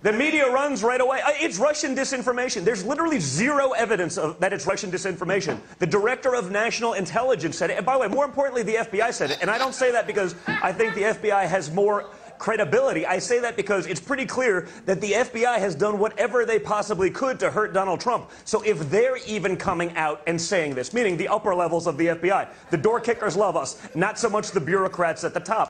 The media runs right away. Uh, it's Russian disinformation. There's literally zero evidence of, that it's Russian disinformation. The director of national intelligence said it. And by the way, more importantly, the FBI said it. And I don't say that because I think the FBI has more credibility. I say that because it's pretty clear that the FBI has done whatever they possibly could to hurt Donald Trump. So if they're even coming out and saying this, meaning the upper levels of the FBI, the door kickers love us, not so much the bureaucrats at the top.